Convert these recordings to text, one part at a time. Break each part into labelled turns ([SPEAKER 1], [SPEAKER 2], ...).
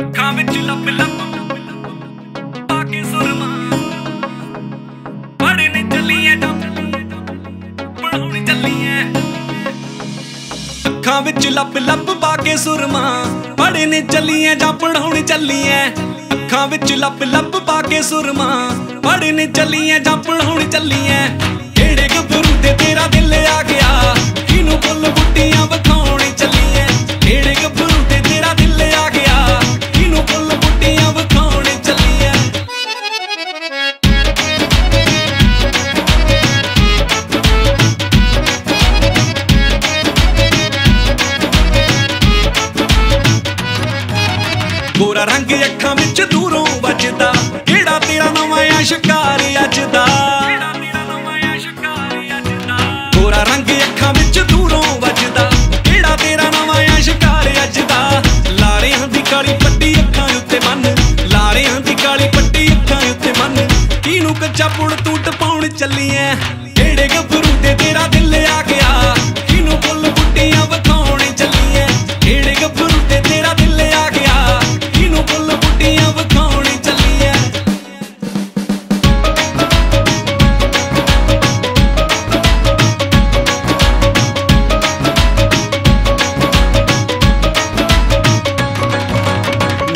[SPEAKER 1] ਅੱਖਾਂ ਵਿੱਚ ਲੱਭ ਲੱਭ ਪਾ ਕੇ ਸੁਰਮਾ। ਪੜਨ ਚੱਲੀਏ ਤਾਂ ਪੜਾਉਣ ਚੱਲੀਏ। ਅੱਖਾਂ ਵਿੱਚ ਲੱਭ ਲੱਭ ਪਾ ਕੇ ਸੁਰਮਾ। ਪੜਨ ਚੱਲੀਏ ਜਾਂ ਪੜਾਉਣ ਚੱਲੀਏ। ਅੱਖਾਂ ਵਿੱਚ ਲੱਭ ਲੱਭ ਪਾ ਕੇ ਸੁਰਮਾ। ਪੜਨ ਚੱਲੀਏ ਜਾਂ ਪੜਾਉਣ ਚੱਲੀਏ। ਕਿਹੜੇ ਗੱਭਰੂ ਤੇ ਤੇਰਾ ਦਿਲ ਆ ਗਿਆ? ਕਿਨੂੰ ਫੁੱਲ ਬੁੱਟੀਆਂ ਵਿਖਾਉਣ ਗੋਰਾ ਰੰਗ ਅੱਖਾਂ ਵਿੱਚ ਦੂਰੋਂ ਵੱਜਦਾ। ਕਿਹੜਾ ਤੇਰਾ ਨਵਾਂ ਆ, ਸ਼ਿਕਾਰ ਅੱਜ ਦਾ ਗੋਰਾ ਰੰਗ ਅੱਖਾਂ ਵਿੱਚ ਦੂਰੋਂ ਵੱਜਦਾ। ਕਿਹੜਾ ਤੇਰਾ ਨਵਾਂ ਆ ਅੱਜ ਦਾ ਲਾਰਿਆਂ ਦੀ ਕਾਲੀ ਪੱਟੀ ਅੱਖਾਂ ਉੱਤੇ ਬੰਨ। ਲਾਰਿਆਂ ਦੀ ਕਾਲੀ ਪੱਟੀ ਅੱਖਾਂ ਉੱਤੇ ਬੰਨ। ਕਿਹਨੂੰ ਕੱਚਾ ਪੁੜ ਤੂੰ ਟਪਾਉਣ ਚੱਲੀਐ? ਕਿਹੜੇ ਗੱਭਰੂ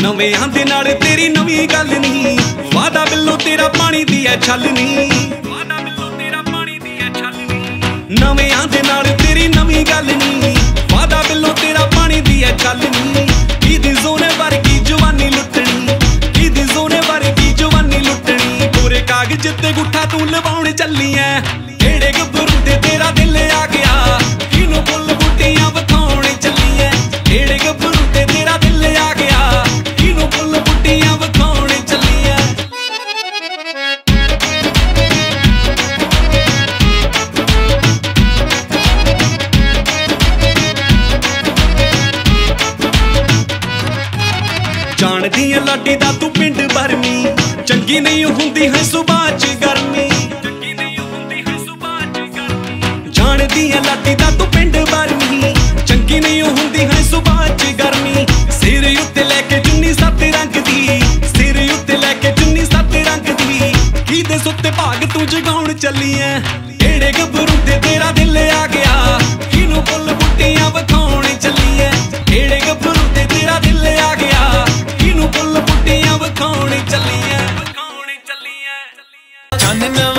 [SPEAKER 1] ਨਵੇਂ ਆਂਦੇ ਨਾਲ ਤੇਰੀ ਨਵੀਂ ਗੱਲ ਨਹੀਂ। ਵਾਦਾ ਬਿੱਲੋ ਤੇਰਾ ਪਾਣੀ ਦੀ ਐ ਛੱਲ ਨਹੀਂ। ਵਾਦਾ ਬਿੱਲੋ ਤੇਰਾ ਪਾਣੀ ਦੀ ਐ ਛੱਲ ਨਹੀਂ। ਨਵੇਂ ਆਂਦੇ ਨਾਲ ਤੇਰੀ ਨਵੀਂ ਗੱਲ ਨਹੀਂ। ਵਾਦਾ ਬਿੱਲੋ ਤੇਰਾ ਪਾਣੀ ਦੀ ਐ ਛੱਲ ਨਹੀਂ। ਕੀ ਦੀ ਜ਼ੋਨੇ ਵਰਗੀ ਜਵਾਨੀ ਲੁੱਟਣੀ? ਕੀ ਦੀ ਜ਼ੋਨੇ ਵਰਗੀ ਜਵਾਨੀ ਲੁੱਟਣੀ? ਪੂਰੇ ਕਾਗਜ਼ ਤੇ ਗੁੱਠਾ ਤੂੰ ਲਵਾਉਣ ਚੱਲੀ ਐ। ਕਿਹੜੇ ਗੱਭਰੂ ਲਾਡੀ ਦਾ ਤੂੰ ਪਿੰਡ ਬਰਮੀ। ਚੰਗੀ ਨਹੀਂ ਹੁੰਦੀ ਹੈ ਸੁਬਾਹ ਚ ਗਰਮੀ। ਚੰਗੀ ਨਹੀਂ ਹੁੰਦੀ ਹੈ ਸੁਬਾਹ ਚ ਗਰਮੀ ਜਾਣਦੀ ਹੈ ਲਾਡੀ ਦਾ ਤੂੰ ਪਿੰਡ ਭਰਮੀ ਚੰਗੀ ਨਹੀਂ ਹੁੰਦੀ ਹੈ ਸੁਬਾਹ ਚ ਗਰਮੀ। ਸਿਰ ਉੱਤੇ ਲੈ ਕੇ ਚੁੰਨੀ ਸੱਤ ਰੰਗ ਦੀ। ਸਿਰ ਉੱਤੇ ਲੈ ਕੇ ਚੁੰਨੀ ਸੱਤ ਰੰਗ ਦੀ। ਕਿਹਦੇ ਸੁੱਤੇ ਭਾਗ ਤੂੰ ਜਗਾਉਣ ਚੱਲੀ ਐ? ਕਿਹੜੇ ਗੱਭਰੂ ਤੇ ਤੇਰਾ ਦਿਲ ਆ ਗਿਆ? ਕਿਨੂੰ ਫੁੱਲ ਬੁੱਟੀਆਂ ਵਿਖਾਉਣ ਚੱਲੀ ਐ? ਕਿਹੜੇ ਗੱਭਰੂ Annem